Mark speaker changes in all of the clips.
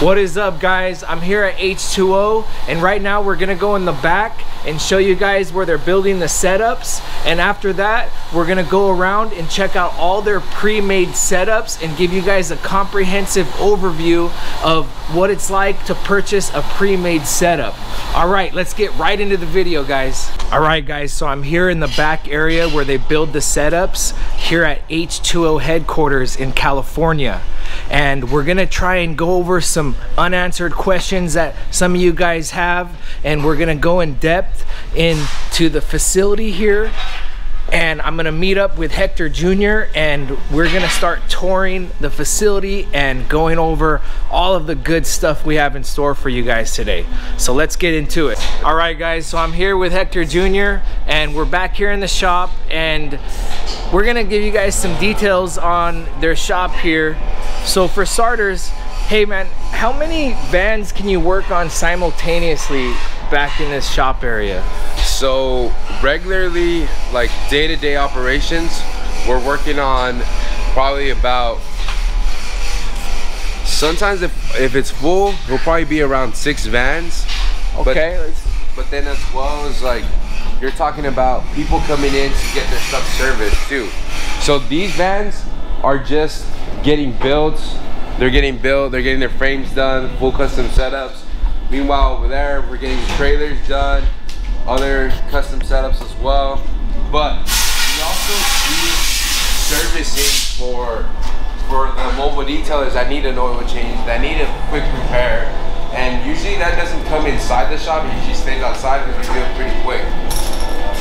Speaker 1: What is up guys? I'm here at H2O and right now we're gonna go in the back and show you guys where they're building the setups and after that we're gonna go around and check out all their pre-made setups and give you guys a comprehensive overview of what it's like to purchase a pre-made setup. All right, let's get right into the video guys. All right guys, so I'm here in the back area where they build the setups here at H2O headquarters in California and we're gonna try and go over some unanswered questions that some of you guys have and we're gonna go in depth into the facility here and I'm gonna meet up with Hector Jr. and we're gonna start touring the facility and going over all of the good stuff we have in store for you guys today. So let's get into it. All right guys, so I'm here with Hector Jr. and we're back here in the shop and we're gonna give you guys some details on their shop here. So for starters, hey man, how many vans can you work on simultaneously back in this shop area?
Speaker 2: So regularly, like day-to-day -day operations, we're working on probably about, sometimes if, if it's full, we'll probably be around six vans.
Speaker 1: Okay.
Speaker 2: But, but then as well as like, you're talking about people coming in to get their stuff serviced too. So these vans are just getting built. They're getting built, they're getting their frames done, full custom setups. Meanwhile, over there, we're getting trailers done, other custom setups as well. But we also do servicing for for the mobile detailers that need an oil change, that need a quick repair. And usually that doesn't come inside the shop, it usually stays outside because we do it pretty quick.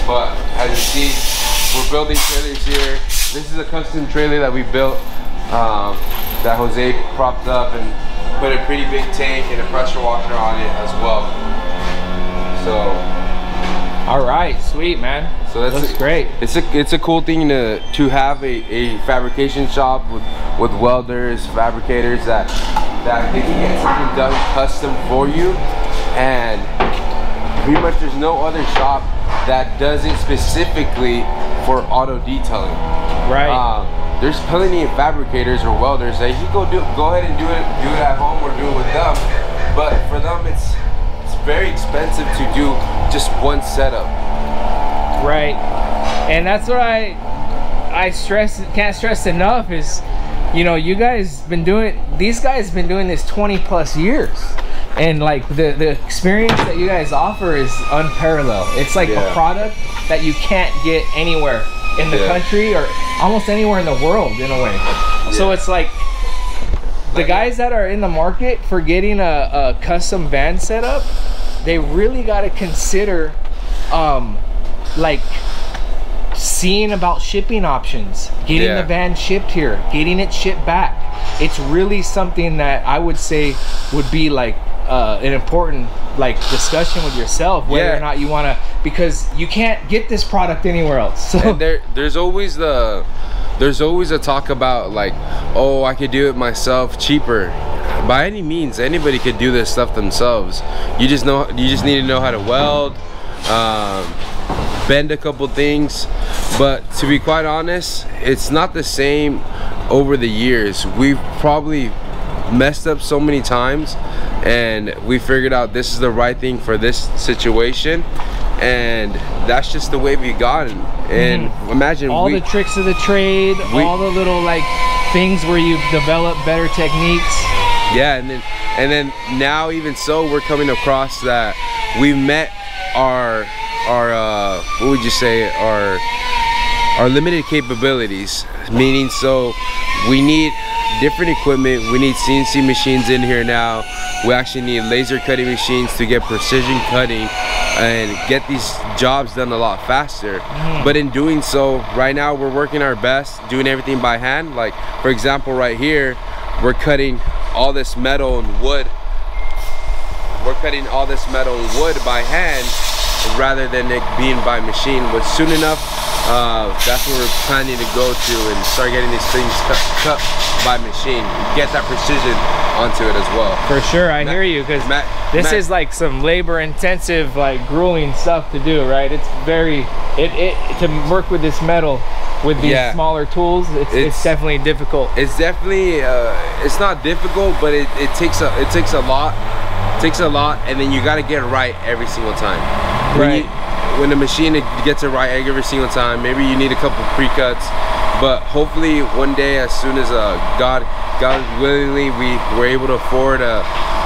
Speaker 2: But as you see, we're building trailers here. This is a custom trailer that we built um, that Jose propped up and put a pretty big tank and a pressure washer on it as well. So
Speaker 1: all right, sweet man. So that's Looks a, great.
Speaker 2: It's a it's a cool thing to to have a, a fabrication shop with with welders, fabricators that that they can get something done custom for you, and pretty much there's no other shop that does it specifically for auto detailing.
Speaker 1: Right. Um,
Speaker 2: there's plenty of fabricators or welders that you go do go ahead and do it do it at home or do it with them, but for them it's it's very expensive to do just one setup.
Speaker 1: Right. And that's what I I stress can't stress enough is you know, you guys been doing these guys been doing this 20 plus years. And like the the experience that you guys offer is unparalleled. It's like yeah. a product that you can't get anywhere in the yeah. country or almost anywhere in the world in a way. Yeah. So it's like the guys that are in the market for getting a, a custom van setup, they really got to consider um, like seeing about shipping options, getting yeah. the van shipped here, getting it shipped back. It's really something that I would say would be like uh, an important like discussion with yourself whether yeah. or not you want to because you can't get this product anywhere else. So
Speaker 2: and there, there's always the there's always a talk about like, oh, I could do it myself cheaper. By any means anybody could do this stuff themselves. You just know you just need to know how to weld um, bend a couple things. But to be quite honest it's not the same over the years. We've probably messed up so many times and we figured out this is the right thing for this situation and that's just the way we got and mm. imagine
Speaker 1: all we, the tricks of the trade we, all the little like things where you've developed better techniques.
Speaker 2: Yeah and then and then now even so we're coming across that we met our our uh what would you say? Our our limited capabilities. Meaning so we need different equipment. We need CNC machines in here now. We actually need laser cutting machines to get precision cutting and get these jobs done a lot faster. Mm. but in doing so right now we're working our best doing everything by hand. Like for example right here we're cutting all this metal and wood. We're cutting all this metal and wood by hand rather than it being by machine. But soon enough uh, that's what we're planning to go to and start getting these things cut, cut by machine get that precision onto it as well
Speaker 1: for sure i Matt, hear you because this Matt, is like some labor intensive like grueling stuff to do right it's very it, it to work with this metal with these
Speaker 2: Yeah.
Speaker 1: smaller tools, it's, it's,
Speaker 2: It's-
Speaker 1: definitely difficult.
Speaker 2: it's definitely uh, it's not difficult but it, it takes a it takes a lot takes a lot and then you got to get it right every single time
Speaker 1: Right.
Speaker 2: When the machine gets it right egg every single time maybe you need a couple pre-cuts. But hopefully one day as soon as uh, god god willingly we were able to afford a,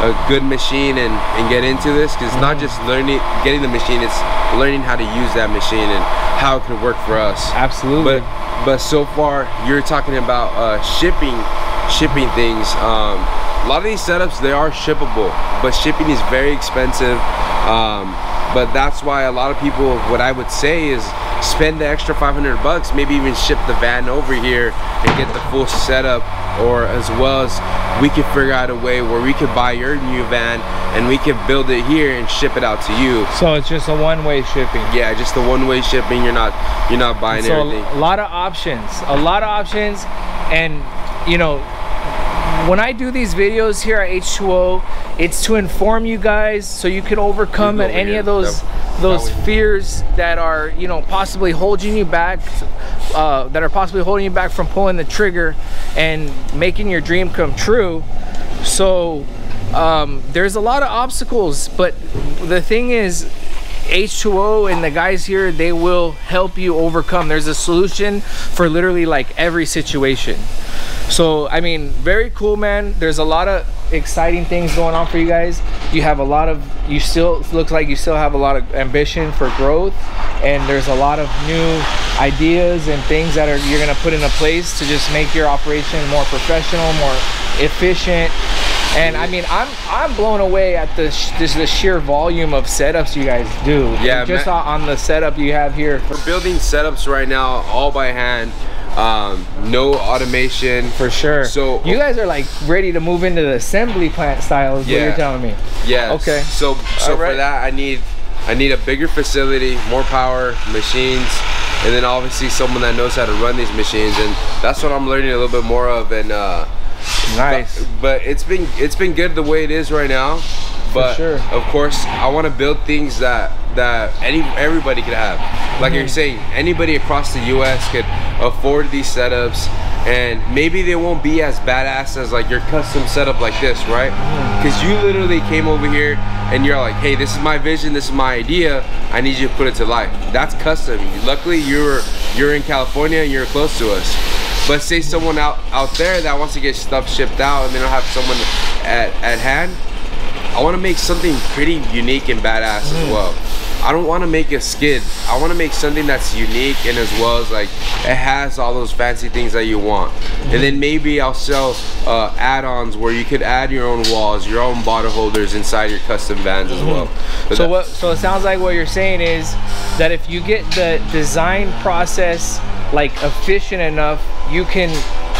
Speaker 2: a good machine and and get into this because it's not just learning getting the machine it's learning how to use that machine and how it can work for us.
Speaker 1: Absolutely.
Speaker 2: but but so far you're talking about uh, shipping shipping things. Um, a lot of these setups they are shippable but shipping is very expensive. Um, but that's why a lot of people what I would say is spend the extra 500 bucks maybe even ship the van over here and get the full setup. Or as well as we could figure out a way where we could buy your new van and we could build it here and ship it out to you.
Speaker 1: So it's just a one-way shipping.
Speaker 2: yeah just the one-way shipping. You're not you're not buying
Speaker 1: so
Speaker 2: everything.
Speaker 1: a lot of options a lot of options. And you know when i do these videos here at h2o it's to inform you guys so you can overcome
Speaker 2: Over
Speaker 1: any of those
Speaker 2: That-
Speaker 1: those
Speaker 2: that
Speaker 1: fears that are you know possibly holding you back uh, that are possibly holding you back from pulling the trigger and making your dream come true. So um, there's a lot of obstacles but the thing is H2O and the guys here, they will help you overcome. There's a solution for literally like every situation. So, I mean, very cool, man. There's a lot of exciting things going on for you guys. You have a lot of, you still, looks like you still have a lot of ambition for growth. And there's a lot of new ideas and things that are you're gonna put into place to just make your operation more professional, more efficient. And I mean, I'm I'm blown away at the sh- just the sheer volume of setups you guys do.
Speaker 2: Yeah,
Speaker 1: just
Speaker 2: man.
Speaker 1: on the setup you have here.
Speaker 2: We're building setups right now all by hand. Um, no automation.
Speaker 1: For sure.
Speaker 2: So
Speaker 1: you guys are like ready to move into the assembly plant style, is what
Speaker 2: Yeah.
Speaker 1: you're telling me.
Speaker 2: yeah.
Speaker 1: okay.
Speaker 2: So so
Speaker 1: Alright.
Speaker 2: for that I need I need a bigger facility, more power, machines, and then obviously someone that knows how to run these machines. And that's what I'm learning a little bit more of. And uh,
Speaker 1: Nice.
Speaker 2: But, but it's been it's been good the way it is right now. But
Speaker 1: sure.
Speaker 2: of course, I want to build things that that any everybody could have. Like
Speaker 1: Mm-hmm.
Speaker 2: you're saying, anybody across the U.S. could afford these setups, and maybe they won't be as badass as like your custom setup like this, right?
Speaker 1: Mm-hmm.
Speaker 2: Because you literally came over here and you're like, hey, this is my vision, this is my idea. I need you to put it to life. That's custom. Luckily, you're you're in California and you're close to us. But say someone out out there that wants to get stuff shipped out and they don't have someone at at hand, I want to make something pretty unique and badass as well. I don't want to make a skid. I want to make something that's unique and as well as like it has all those fancy things that you want. And then maybe I'll sell uh, add-ons where you could add your own walls, your own bottle holders inside your custom vans as well. But
Speaker 1: So what? So it sounds like what you're saying is that if you get the design process like efficient enough, you can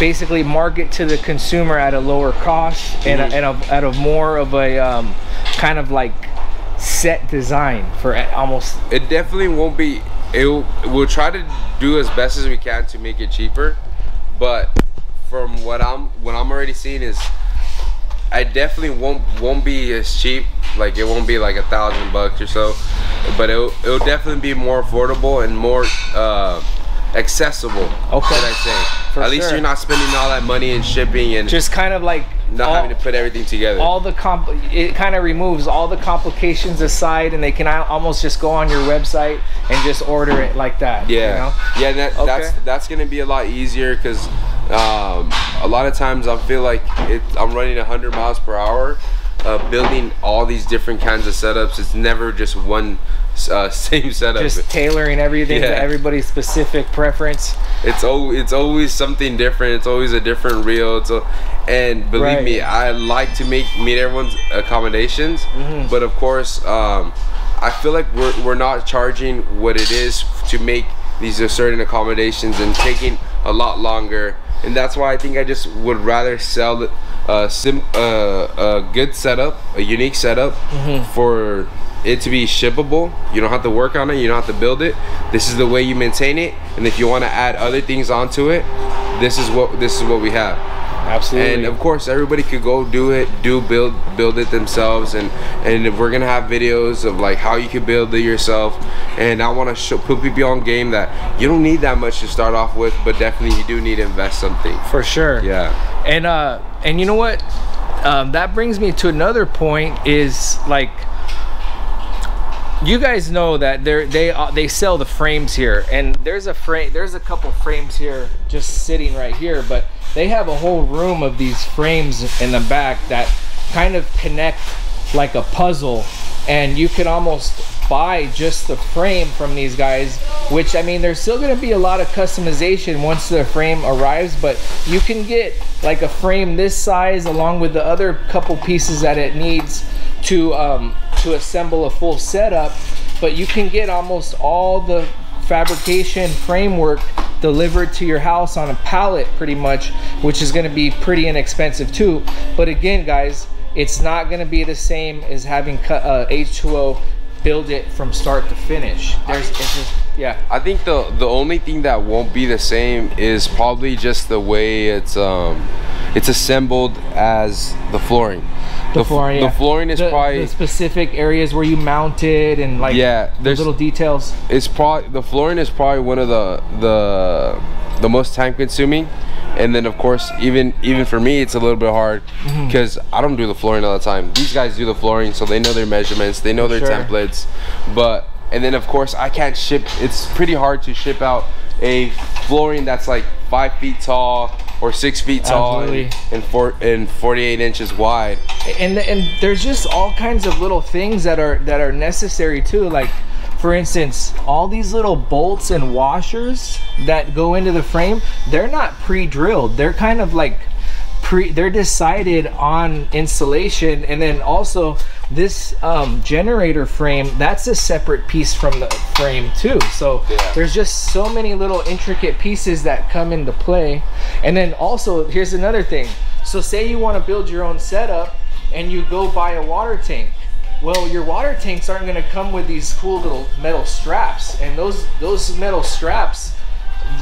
Speaker 1: basically market to the consumer at a lower cost and, a, and a, at a more of a um, kind of like set design for almost.
Speaker 2: it definitely won't be it we'll try to do as best as we can to make it cheaper but from what i'm what i'm already seeing is i definitely won't won't be as cheap like it won't be like a thousand bucks or so but it'll, it'll definitely be more affordable and more uh accessible
Speaker 1: Okay.
Speaker 2: should i say
Speaker 1: For
Speaker 2: at least you're not spending all that money in shipping and
Speaker 1: Just kind of like
Speaker 2: not
Speaker 1: all-
Speaker 2: having to put everything together
Speaker 1: all the comp it kind of removes all the complications aside and they can almost just go on your website and just order it like that you
Speaker 2: Yeah,
Speaker 1: know?
Speaker 2: yeah, that,
Speaker 1: Okay.
Speaker 2: that's that's gonna be a lot easier because um, a lot of times I feel like it, I'm running 100 miles per hour, uh, building all these different kinds of setups. It's never just one uh, same setup.
Speaker 1: just tailoring everything to everybody's specific preference
Speaker 2: it's al- it's always something different. It's always a different reel. It's a, and believe
Speaker 1: Right.
Speaker 2: me, I like to make meet everyone's accommodations,
Speaker 1: Mhm.
Speaker 2: but of course, um, I feel like we're we're not charging what it is to make these certain accommodations and taking a lot longer. And that's why I think I just would rather sell a sim uh, a good setup, a unique setup
Speaker 1: Mm-hmm.
Speaker 2: for it to be shippable. You don't have to work on it. You don't have to build it. This is the way you maintain it. And if you want to add other things onto it, this is what this is what we have.
Speaker 1: Absolutely.
Speaker 2: And of course, everybody could go do it, do build build it themselves, and and if we're gonna have videos of like how you can build it yourself. And I want to show put people on game that you don't need that much to start off with, but definitely you do need to invest something.
Speaker 1: For sure.
Speaker 2: Yeah.
Speaker 1: And uh, and you know what? Um, that brings me to another point. Is like you guys know that they they uh, they sell the frames here, and there's a frame. There's a couple frames here just sitting right here, but they have a whole room of these frames in the back that kind of connect like a puzzle, and you can almost buy just the frame from these guys which i mean there's still going to be a lot of customization once the frame arrives but you can get like a frame this size along with the other couple pieces that it needs to um, to assemble a full setup but you can get almost all the fabrication framework delivered to your house on a pallet pretty much which is going to be pretty inexpensive too but again guys it's not going to be the same as having uh, H2O build it from start to finish. There's, it's just, yeah.
Speaker 2: I think the the only thing that won't be the same is probably just the way it's um it's assembled as the flooring.
Speaker 1: The, the flooring,
Speaker 2: yeah. The flooring is
Speaker 1: the,
Speaker 2: probably
Speaker 1: the specific areas where you mount it and like
Speaker 2: yeah, there's
Speaker 1: little details.
Speaker 2: It's probably the flooring is probably one of the the the most time consuming and then of course even even for me it's a little bit hard because mm-hmm. i don't do the flooring all the time these guys do the flooring so they know their measurements they know their sure. templates but and then of course i can't ship it's pretty hard to ship out a flooring that's like five feet tall or six feet tall and, and, four, and 48 inches wide.
Speaker 1: And and there's just all kinds of little things that are that are necessary too. Like for instance, all these little bolts and washers that go into the frame, they're not pre-drilled. They're kind of like pre they're decided on installation and then also this um, generator frame that's a separate piece from the frame too. So yeah. there's just so many little intricate pieces that come into play. And then also here's another thing. So say you want to build your own setup and you go buy a water tank. Well, your water tanks aren't going to come with these cool little metal straps, and those those metal straps,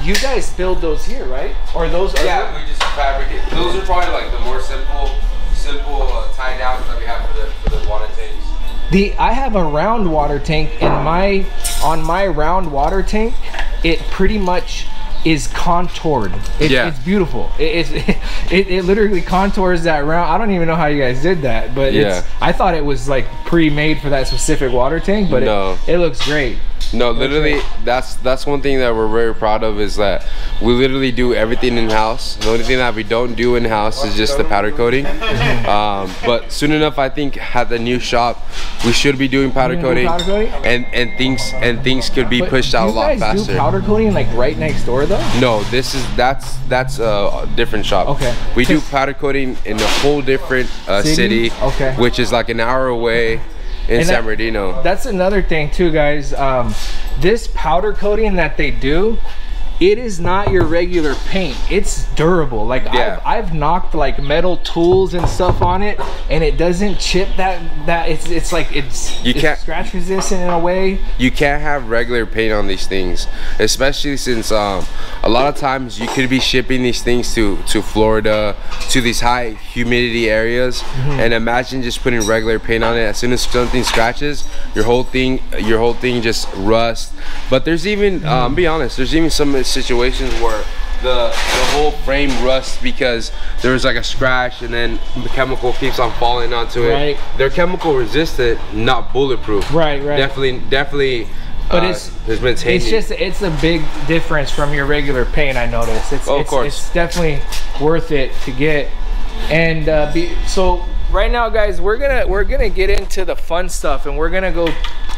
Speaker 1: you guys build those here, right? Or those?
Speaker 2: yeah, we just fabricate. Those are probably like the more simple, simple uh, tie downs that we have for the for the water tanks.
Speaker 1: The I have a round water tank, and my on my round water tank, it pretty much is contoured. It, yeah. It's beautiful. It, it, it, literally contours that round. I don't even know how you guys did that, but yeah. I thought it was like pre-made for that specific water tank, but no. it, it looks great.
Speaker 2: No, literally, that's that's one thing that we're very proud of is that we literally do everything in house. The only thing that we don't do in house is just the powder coating. Um, but soon enough, I think at the new shop, we should be doing powder coating, and and things and things could be pushed out a lot faster. You
Speaker 1: guys do powder coating like right next door though?
Speaker 2: No, this is that's that's a different shop.
Speaker 1: Okay.
Speaker 2: We do powder coating in a whole different uh, city, city,
Speaker 1: okay.
Speaker 2: which is like an hour away in and San that, Bernardino.
Speaker 1: That's another thing too, guys. Um, this powder coating that they do, it is not your regular paint it's durable like yeah. I've, I've knocked like metal tools and stuff on it and it doesn't chip that that it's it's like it's you can't scratch resistant in a way
Speaker 2: you can't have regular paint on these things especially since um a lot of times you could be shipping these things to to florida to these high humidity areas mm -hmm. and imagine just putting regular paint on it as soon as something scratches your whole thing your whole thing just rust but there's even mm -hmm. um be honest there's even some situations where the the whole frame rusts because there's like a scratch and then the chemical keeps on falling onto it. Right. They're chemical resistant, not bulletproof.
Speaker 1: Right, right.
Speaker 2: Definitely, definitely.
Speaker 1: But uh, it's it's just it's a big difference from your regular paint. I noticed. It's,
Speaker 2: oh,
Speaker 1: it's,
Speaker 2: of course.
Speaker 1: it's definitely worth it to get. And uh, be so right now, guys, we're gonna we're gonna get into the fun stuff, and we're gonna go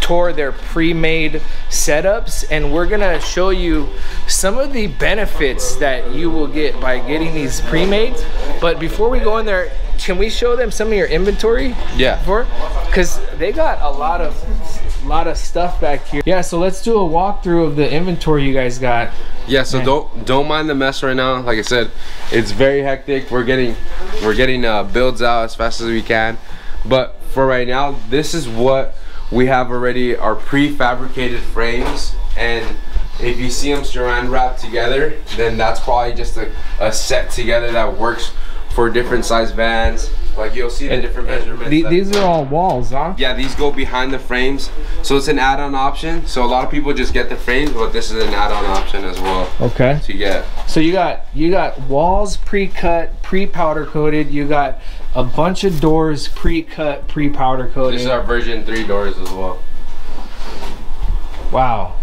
Speaker 1: tour their pre-made setups and we're gonna show you some of the benefits that you will get by getting these pre-made but before we go in there can we show them some of your inventory
Speaker 2: yeah
Speaker 1: for because they got a lot of lot of stuff back here. Yeah so let's do a walkthrough of the inventory you guys got.
Speaker 2: Yeah so Man. don't don't mind the mess right now. Like i said it's very hectic. We're getting we're getting uh, builds out as fast as we can. But for right now this is what we have already our prefabricated frames. And if you see them saran wrapped together then that's probably just a, a set together that works for different size vans. Like you'll see the different measurements.
Speaker 1: The- these are all walls, huh?
Speaker 2: yeah, these go behind the frames, so it's an add-on option. So a lot of people just get the frames, but this is an add-on option as well
Speaker 1: Okay.
Speaker 2: to get.
Speaker 1: So you got you got walls pre-cut, pre-powder coated. You got a bunch of doors pre-cut, pre-powder coated.
Speaker 2: This is our version three doors as well.
Speaker 1: Wow.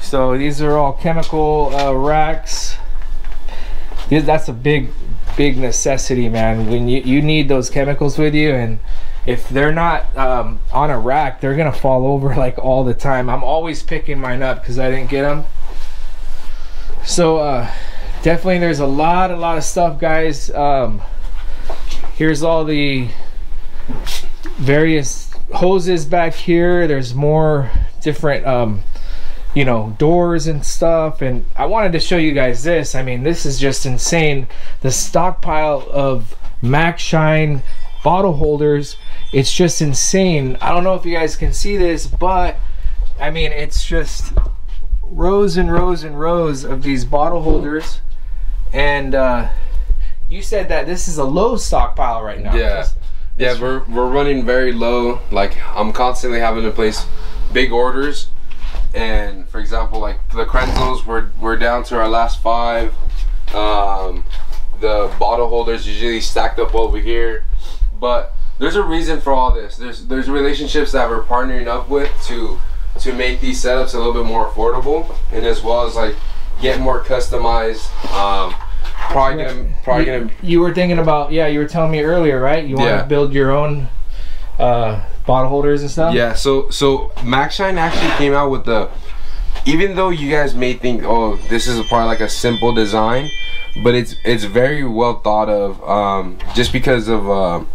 Speaker 1: So these are all chemical uh, racks. That's a big, big necessity, man. When you you need those chemicals with you, and if they're not um, on a rack, they're gonna fall over like all the time. I'm always picking mine up because I didn't get them. So uh, definitely, there's a lot, a lot of stuff, guys. Um, here's all the various hoses back here there's more different um you know doors and stuff and i wanted to show you guys this i mean this is just insane the stockpile of max shine bottle holders it's just insane i don't know if you guys can see this but i mean it's just rows and rows and rows of these bottle holders and uh you said that this is a low stockpile right now
Speaker 2: Yeah. Yeah, we're we're running very low. Like I'm constantly having to place big orders. And for example, like the Kranzles, we're we're down to our last five. Um, the bottle holders usually stacked up over here, but there's a reason for all this. There's there's relationships that we're partnering up with to to make these setups a little bit more affordable, and as well as like get more customized. Um, probably gonna probably
Speaker 1: you,
Speaker 2: gonna
Speaker 1: you were thinking about yeah you were telling me earlier right you want
Speaker 2: Yeah.
Speaker 1: to build your own uh bottle holders and stuff
Speaker 2: Yeah, so so MaxShine actually came out with the even though you guys may think, oh, this is probably like a simple design, but it's it's very well thought of um, just because of um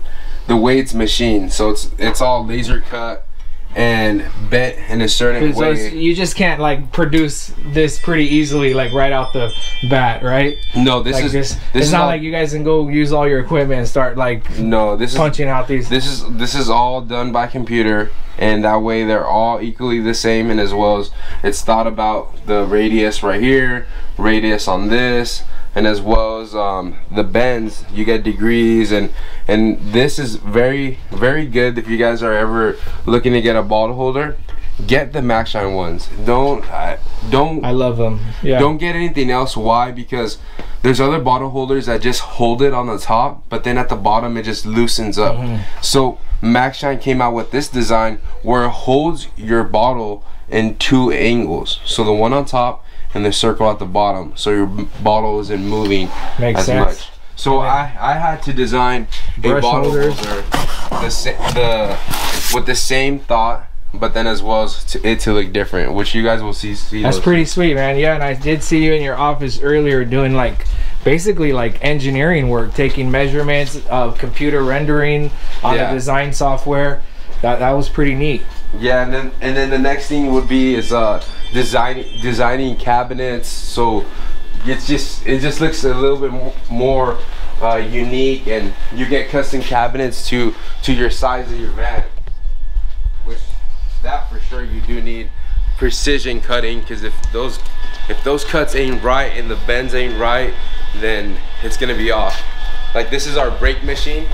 Speaker 2: the way it's machined. So it's it's all laser cut and bent in a certain
Speaker 1: so
Speaker 2: way.
Speaker 1: you just can't like produce this pretty easily like right out the bat right
Speaker 2: No, this
Speaker 1: like
Speaker 2: is
Speaker 1: this,
Speaker 2: this
Speaker 1: it's
Speaker 2: is
Speaker 1: not
Speaker 2: all,
Speaker 1: like you guys can go use all your equipment and start like
Speaker 2: no, this is
Speaker 1: punching out these
Speaker 2: this is this is all done by computer and that way they're all equally the same and as well as it's thought about the radius right here radius on this and as well as um, the bends you get degrees and and this is very very good if you guys are ever looking to get a bottle holder get the max shine ones don't I don't
Speaker 1: i love them yeah
Speaker 2: don't get anything else. Why? Because there's other bottle holders that just hold it on the top, but then at the bottom it just loosens up. So Max Shine came out with this design where it holds your bottle in two angles. So the one on top and the circle at the bottom. So your bottle isn't moving
Speaker 1: Makes
Speaker 2: as
Speaker 1: sense.
Speaker 2: much. So I, I had to design a bottle holder the, the with the same thought, but then as well as to, it to look different, which you guys will see. see
Speaker 1: that's pretty sweet man yeah and i did see you in your office earlier doing like basically like engineering work taking measurements of computer rendering on
Speaker 2: Yeah.
Speaker 1: the design software that, that was pretty neat
Speaker 2: Yeah, and then and then the next thing would be is uh designing designing cabinets. So it's just it just looks a little bit mo- more uh, unique, and you get custom cabinets to to your size of your van. Which that for sure you do need precision cutting because if those if those cuts ain't right and the bends ain't right, then it's gonna be off. Like this is our brake machine.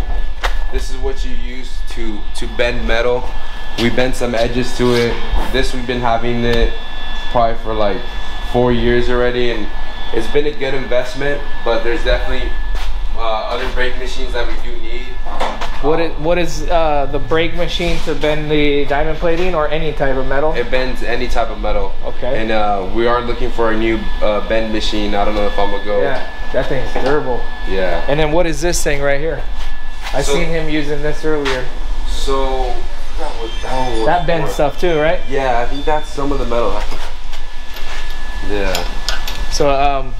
Speaker 2: This is what you use to to bend metal. We bent some edges to it. This we've been having it probably for like four years already, and it's been a good investment. But there's definitely uh, other brake machines that we do need.
Speaker 1: What is what is uh, the brake machine to bend the diamond plating or any type of metal?
Speaker 2: It bends any type of metal.
Speaker 1: Okay.
Speaker 2: And uh, we are looking for a new uh, bend machine. I don't know if I'm gonna go.
Speaker 1: yeah, that thing's durable.
Speaker 2: Yeah.
Speaker 1: And then what is this thing right here? I
Speaker 2: So-
Speaker 1: seen him using this earlier.
Speaker 2: So I forgot that one was
Speaker 1: That bends
Speaker 2: for.
Speaker 1: stuff too, right?
Speaker 2: Yeah, I think that's some of the metal. yeah.
Speaker 1: So um,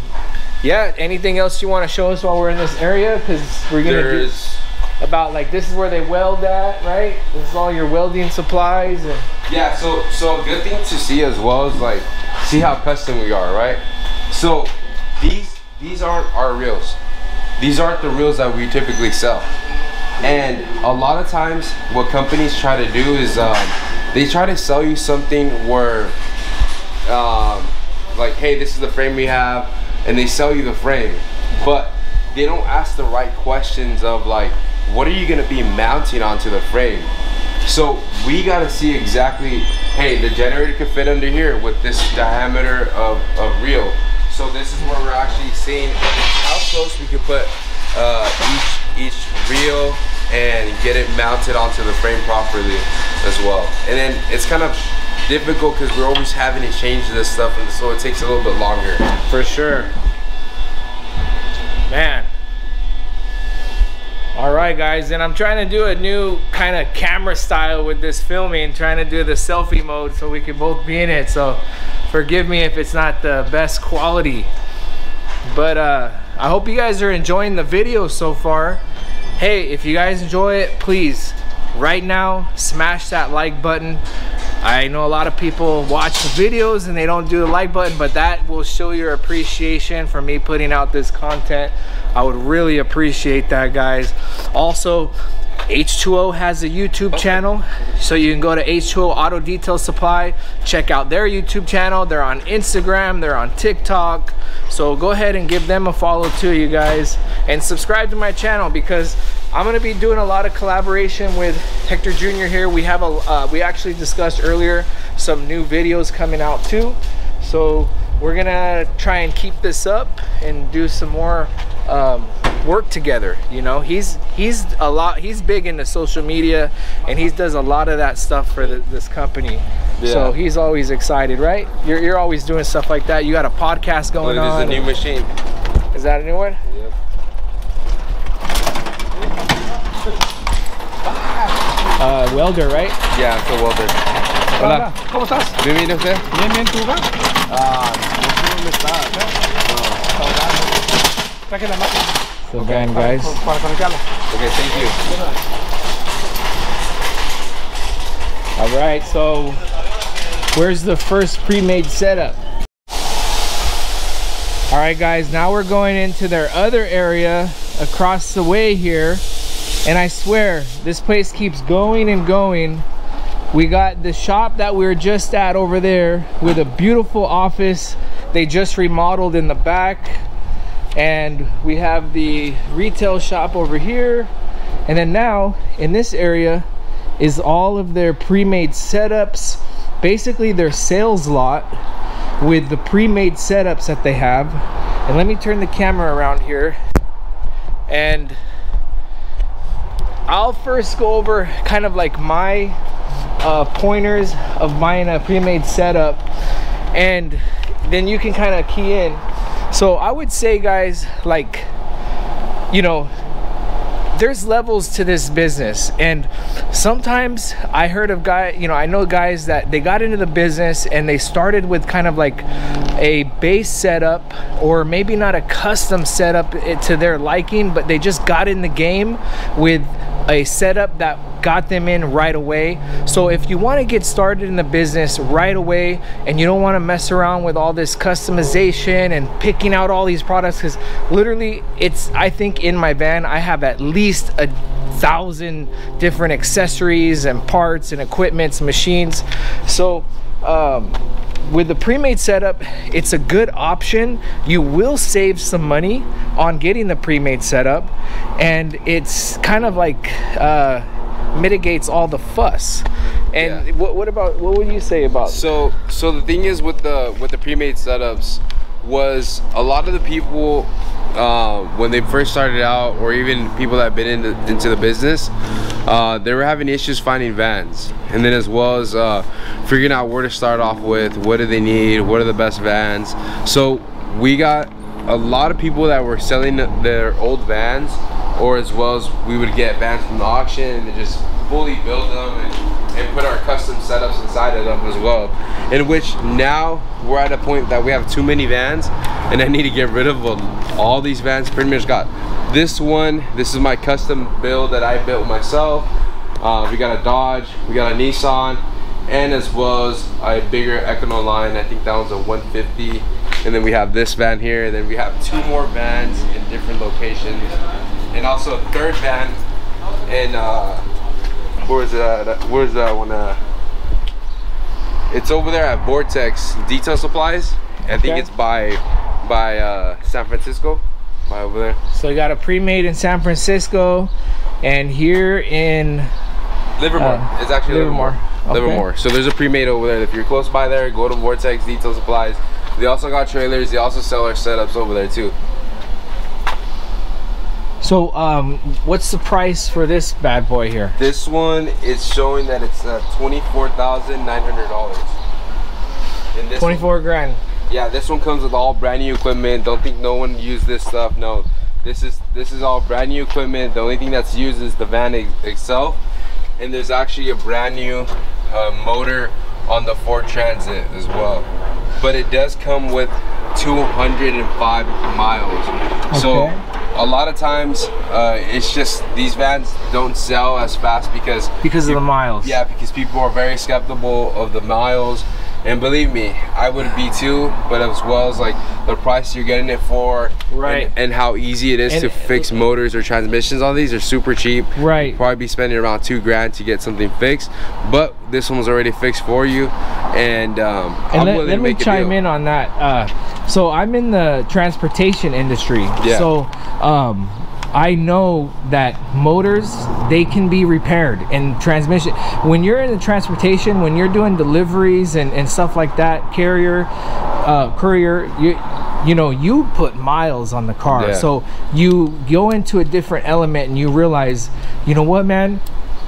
Speaker 1: yeah. Anything else you want to show us while we're in this area? Because we're gonna
Speaker 2: There's
Speaker 1: do about like this is where they weld at, right? This is all your welding supplies and
Speaker 2: Yeah, so so a good thing to see as well is like see how custom we are, right? So these these aren't our reels. These aren't the reels that we typically sell. And a lot of times what companies try to do is um, they try to sell you something where um, like hey this is the frame we have and they sell you the frame, but they don't ask the right questions of like, what are you gonna be mounting onto the frame? So we gotta see exactly, hey, the generator could fit under here with this diameter of, of reel. So this is where we're actually seeing how close we can put uh, each each reel and get it mounted onto the frame properly as well. And then it's kind of difficult because we're always having to change this stuff and so it takes a little bit longer.
Speaker 1: For sure. Man. All right, guys, and I'm trying to do a new kind of camera style with this filming, trying to do the selfie mode so we can both be in it. So forgive me if it's not the best quality. But uh, I hope you guys are enjoying the video so far. Hey, if you guys enjoy it, please, right now, smash that like button. I know a lot of people watch the videos and they don't do the like button, but that will show your appreciation for me putting out this content. I would really appreciate that, guys. Also, H2O has a YouTube channel, so you can go to H2O Auto Detail Supply, check out their YouTube channel. They're on Instagram, they're on TikTok. So go ahead and give them a follow too, you guys. And subscribe to my channel because I'm gonna be doing a lot of collaboration with Hector Jr. here. We have a, uh, we actually discussed earlier some new videos coming out too. So we're gonna try and keep this up and do some more um, work together you know he's he's a lot he's big into social media and he does a lot of that stuff for the, this company yeah. so he's always excited right you're, you're always doing stuff like that you got a podcast going
Speaker 2: well,
Speaker 1: on
Speaker 2: there's a new machine
Speaker 1: is that a new one
Speaker 2: yep.
Speaker 1: uh welder right
Speaker 2: yeah it's a welder
Speaker 3: Hola, ¿cómo estás?
Speaker 2: Bien, bien, usted?
Speaker 3: Bien, bien, ¿tú?
Speaker 2: Ah, no sé dónde está.
Speaker 3: Traje la máquina.
Speaker 1: So again, guys.
Speaker 3: Para conectarlo.
Speaker 2: Okay, thank you.
Speaker 1: All right, so where's the first pre-made setup? All right, guys, now we're going into their other area across the way here. And I swear, this place keeps going and going. We got the shop that we were just at over there with a beautiful office. They just remodeled in the back. And we have the retail shop over here. And then now in this area is all of their pre-made setups. Basically their sales lot with the pre-made setups that they have. And let me turn the camera around here. And I'll first go over kind of like my uh, pointers of buying a pre-made setup and then you can kind of key in so i would say guys like you know there's levels to this business. And sometimes i heard of guy you know i know guys that they got into the business and they started with kind of like a base setup or maybe not a custom setup to their liking but they just got in the game with a setup that got them in right away. So if you want to get started in the business right away and you don't want to mess around with all this customization and picking out all these products because literally it's I think in my van I have at least a thousand different accessories and parts and equipments machines so um, with the pre-made setup it's a good option you will save some money on getting the pre-made setup and it's kind of like uh, mitigates all the fuss and yeah. what, what about what would you say about
Speaker 2: so so the thing is with the with the pre-made setups was a lot of the people uh, when they first started out or even people that have been into, into the business uh, they were having issues finding vans. And then as well as uh, figuring out where to start off with what do they need what are the best vans. So we got a lot of people that were selling their old vans or as well as we would get vans from the auction and just fully build them and, and put our custom setups inside of them as well. In which now we're at a point that we have too many vans and I need to get rid of them. all these vans pretty much got this one this is my custom build that I built myself. Uh, we got a Dodge we got a Nissan and as well as a bigger Econoline. I think that one's a 150 and then we have this van here and then we have two more vans in different locations. And also a third van in uh where's that where's that one uh it's over there at vortex detail supplies i think it's by by uh, San Francisco, by over there.
Speaker 1: So you got a pre-made in San Francisco, and here in
Speaker 2: Livermore.
Speaker 1: Uh,
Speaker 2: it's actually
Speaker 1: Livermore.
Speaker 2: Livermore.
Speaker 1: Okay.
Speaker 2: Livermore. So there's a pre-made over there. If you're close by there, go to Vortex Detail Supplies. They also got trailers. They also sell our setups over there too.
Speaker 1: So um, what's the price for this bad boy here?
Speaker 2: This one is showing that it's uh, twenty-four thousand nine hundred dollars. This one-
Speaker 1: 24 grand.
Speaker 2: Yeah, this one comes with all brand new equipment. Don't think no one used this stuff. No, this is this is all brand new equipment. The only thing that's used is the van itself, and there's actually a brand new uh, motor on the Ford Transit as well. But it does come with 205 miles. So
Speaker 1: Okay.
Speaker 2: A lot of times uh, it's just these vans don't sell as fast because
Speaker 1: Because of the miles.
Speaker 2: yeah, because people are very skeptical of the miles. And believe me, I would be too, but as well as like the price you're getting it for,
Speaker 1: Right.
Speaker 2: And, and how easy it is
Speaker 1: And-
Speaker 2: to fix motors or transmissions on these are super cheap.
Speaker 1: Right.
Speaker 2: Probably be spending around two grand to get something fixed, but this one was already fixed for you, and um,
Speaker 1: And
Speaker 2: I'm
Speaker 1: let,
Speaker 2: willing
Speaker 1: let
Speaker 2: to
Speaker 1: me chime in on that. Uh, so I'm in the transportation industry.
Speaker 2: Yeah.
Speaker 1: So um, I know that motors they can be repaired and transmission. When you're in the transportation, when you're doing deliveries and, and stuff like that, carrier, uh, courier, you you know you put miles on the car.
Speaker 2: Yeah.
Speaker 1: So you go into a different element and you realize, you know what, man.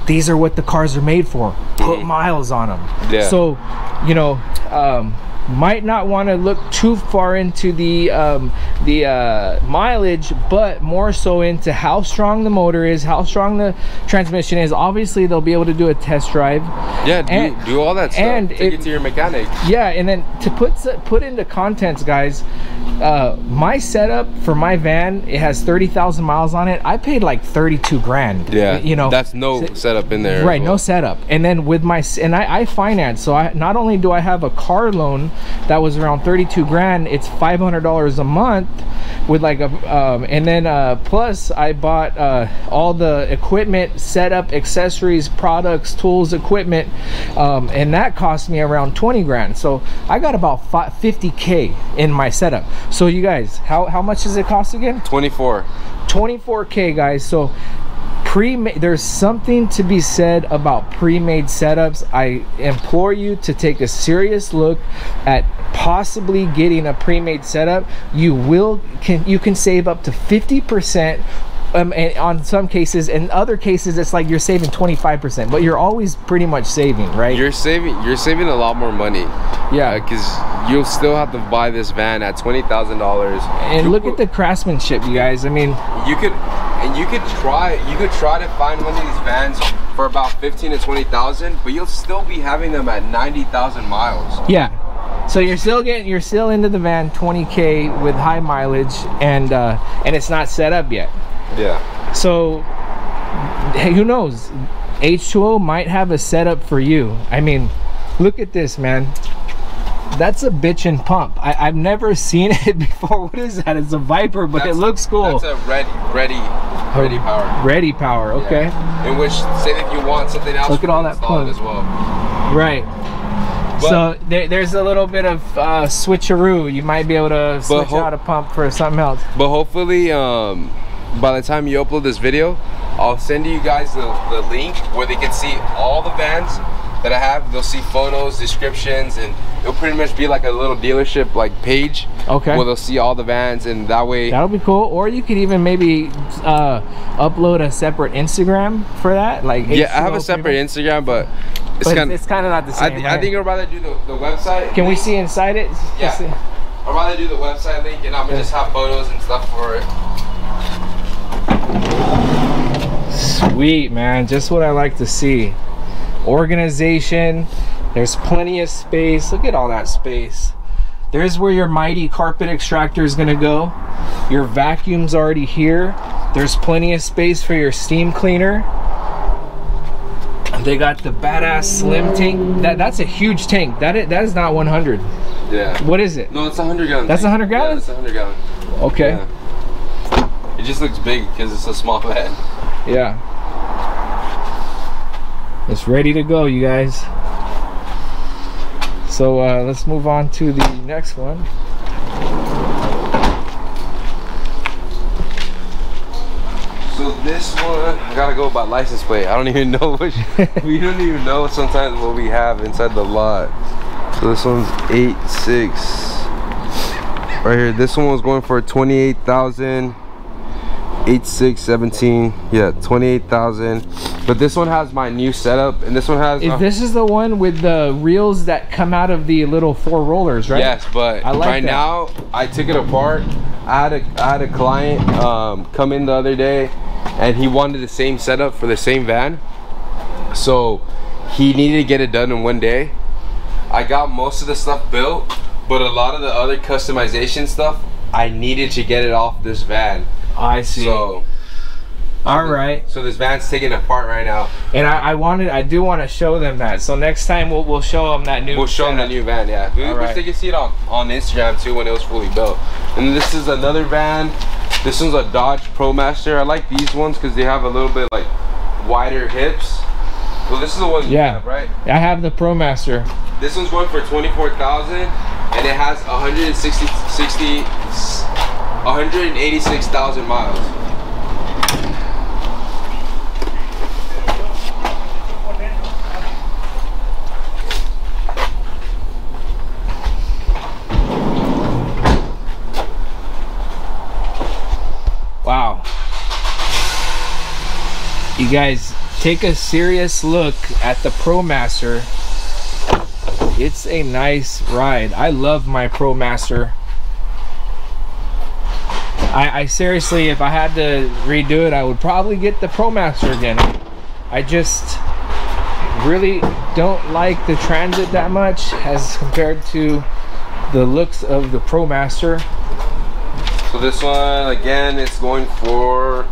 Speaker 1: These are what the cars are made for. Put miles on them.
Speaker 2: Yeah.
Speaker 1: So, you know, um, might not want to look too far into the um, the uh, mileage, but more so into how strong the motor is, how strong the transmission is. Obviously, they'll be able to do a test drive.
Speaker 2: Yeah, do,
Speaker 1: and-
Speaker 2: do all that stuff.
Speaker 1: and
Speaker 2: Take
Speaker 1: it-
Speaker 2: it, to your mechanic.
Speaker 1: Yeah, and then to put put into contents, guys, uh, my setup for my van it has thirty thousand miles on it. I paid like thirty two grand.
Speaker 2: Yeah,
Speaker 1: you know
Speaker 2: that's no setup in there.
Speaker 1: right no setup and then with my and I, I finance so i not only do i have a car loan that was around 32 grand it's 500 dollars a month with like a um, and then uh plus i bought uh all the equipment setup accessories products tools equipment um and that cost me around 20 grand so i got about fi 50k in my setup so you guys how how much does it cost again?
Speaker 2: 24.
Speaker 1: 24k guys. So pre-made, there's something to be said about pre-made setups. I implore you to take a serious look at possibly getting a pre-made setup. You will can you can save up to 50 percent um, and on some cases in other cases it's like you're saving 25 percent but you're always pretty much saving right
Speaker 2: You're saving. You're saving a lot more money.
Speaker 1: yeah
Speaker 2: because you'll still have to buy this van at twenty thousand dollars.
Speaker 1: and look at the craftsmanship you guys i mean
Speaker 2: You could, and you could try. You could try to find one of these vans for about fifteen to twenty thousand, but you'll still be having them at ninety thousand miles.
Speaker 1: Yeah. So you're still getting you're still into the van 20k with high mileage and uh and it's not set up yet.
Speaker 2: Yeah.
Speaker 1: So hey, who knows? H2O might have a setup for you. I mean, look at this, man. That's a bitchin' pump. I, I've never seen it before. What is that? It's a Viper, but it looks cool.
Speaker 2: That's a ready, ready, ready power.
Speaker 1: Ready power, okay.
Speaker 2: Yeah. In which, say that you want something else,
Speaker 1: Look at all that plug.
Speaker 2: as well.
Speaker 1: Right.
Speaker 2: But-
Speaker 1: so there, there's a little bit of uh, switcheroo. You might be able to switch out a pump for something else.
Speaker 2: But hopefully, um, by the time you upload this video, I'll send you guys the, the link where they can see all the vans that I have. They'll see photos, descriptions, and it'll pretty much be like a little dealership like page.
Speaker 1: Okay.
Speaker 2: Where they'll see all the vans, and that way.
Speaker 1: That'll be cool. Or you could even maybe uh, upload a separate Instagram for that. Like
Speaker 2: yeah, I have a separate. Instagram, but it's kind.
Speaker 1: it's, it's kind of not the
Speaker 2: I,
Speaker 1: same. right?
Speaker 2: I think I'd rather do the, the website.
Speaker 1: Can we see inside it?
Speaker 2: Yeah. I'd rather do the website link, and I'm gonna just have photos and stuff for it.
Speaker 1: Sweet man, just what I like to see. Organization. There's plenty of space. Look at all that space. There's where your Mytee carpet extractor is gonna go. Your vacuum's already here. There's plenty of space for your steam cleaner. They got the badass slim tank. That that's a huge tank. That is, that is not 100.
Speaker 2: Yeah.
Speaker 1: What is it?
Speaker 2: No, it's hundred gallon.
Speaker 1: That's
Speaker 2: tank.
Speaker 1: 100
Speaker 2: Yeah,
Speaker 1: gallons?
Speaker 2: that's a hundred gallon.
Speaker 1: Okay.
Speaker 2: Yeah. It just looks big because it's a small van
Speaker 1: yeah. It's ready to go you guys. So uh, let's move on to the next one.
Speaker 2: So this one I gotta go by license plate. I don't even know what we don't even know sometimes what we have inside the lot. So this one's eight six. Right here this one was going for 28,000 thousand. Eight six seventeen. Yeah, twenty-eight thousand. But this one has my new setup, and this one has.
Speaker 1: If
Speaker 2: uh,
Speaker 1: this is the one with the reels that come out of the little four rollers, right?
Speaker 2: Yes, but
Speaker 1: I like
Speaker 2: right
Speaker 1: that.
Speaker 2: now I took it apart. I had a I had a client um, come in the other day, and he wanted the same setup for the same van. So he needed to get it done in one day. I got most of the stuff built, but a lot of the other customization stuff I needed to get it off this van.
Speaker 1: I see.
Speaker 2: So
Speaker 1: All right.
Speaker 2: so this van's taken apart right now.
Speaker 1: And I, I wanted, I do want to show them that. So next time we'll, we'll show them that new.
Speaker 2: We'll show them the new van, yeah. We,
Speaker 1: right.
Speaker 2: they could see it on, on Instagram too when it was fully built. And this is another van. This one's a Dodge ProMaster. I like these ones because they have a little bit like wider hips. Well, this is the one you
Speaker 1: Yeah.
Speaker 2: have, right?
Speaker 1: I have the ProMaster.
Speaker 2: This one's going for 24000 and it has 160, 60, 186,000 miles.
Speaker 1: Wow. You guys take a serious look at the ProMaster. It's a nice ride. I love my ProMaster. I, I seriously, if I had to redo it, I would probably get the ProMaster again. I just really don't like the Transit that much as compared to the looks of the ProMaster.
Speaker 2: So this one, again, it's going for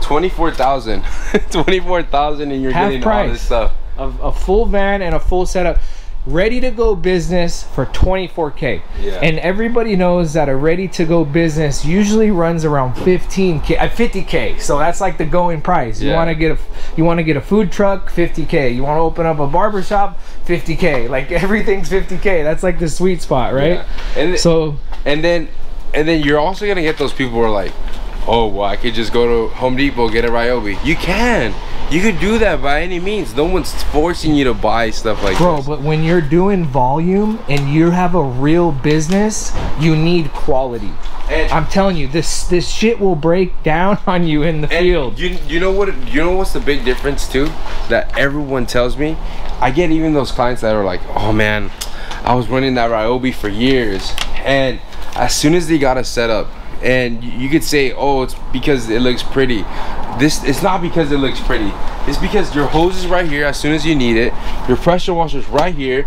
Speaker 2: 24,000. 24,000 and you're
Speaker 1: Half
Speaker 2: getting all this stuff.
Speaker 1: a, a full van and a full setup ready to go business for 24k
Speaker 2: Yeah.
Speaker 1: and everybody knows that a ready to go business usually runs around 15k uh, 50k so that's like the going price. You
Speaker 2: Yeah.
Speaker 1: want to get a you want to get a food truck 50k you want to open up a barber shop 50k like everything's 50k that's like the sweet spot right?
Speaker 2: Yeah. And
Speaker 1: so
Speaker 2: and then and then you're also gonna get those people who are like, oh well, I could just go to Home Depot get a Ryobi. You can. You could do that by any means. No one's forcing you to buy stuff like
Speaker 1: Bro,
Speaker 2: this.
Speaker 1: but when you're doing volume and you have a real business, you need quality.
Speaker 2: And-
Speaker 1: I'm telling you, this this shit will break down on you in the field.
Speaker 2: You you know what you know what's the big difference too? That everyone tells me. I get even those clients that are like, oh man, I was running that Ryobi for years, and as soon as they got a setup, and you- could say, oh, it's because it looks pretty. This it's not because it looks pretty. It's because your hose is right here as soon as you need it. Your pressure washer's right here.